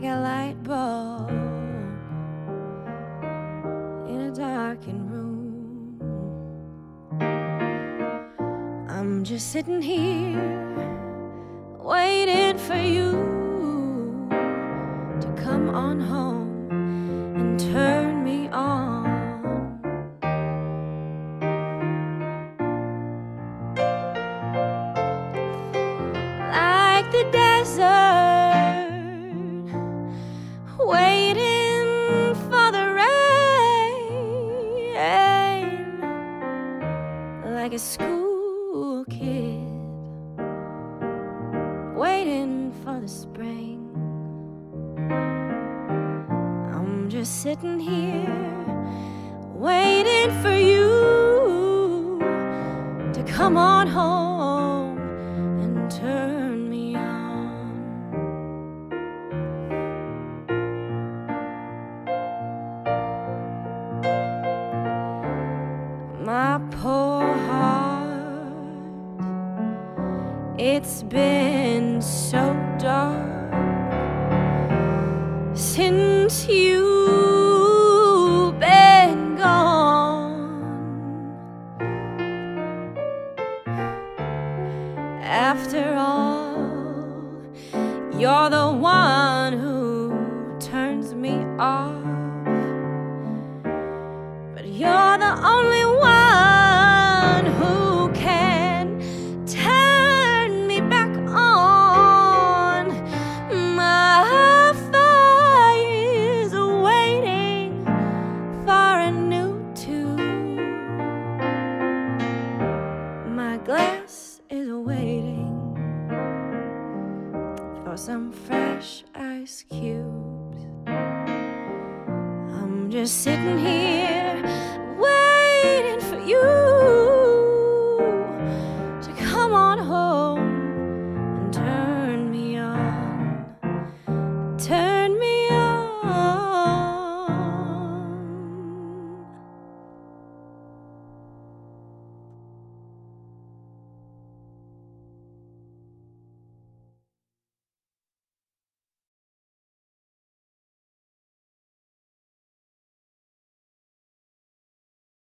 like a light bulb in a darkened room. I'm just sitting here waiting for waiting for the rain, like a school kid waiting for the spring. I'm just sitting here waiting for you to come on home it's been so dark since you've been gone. After all, you're the one who turns me off. But you're the only one glass is waiting for some fresh ice cubes. I'm just sitting here waiting for you to come on home.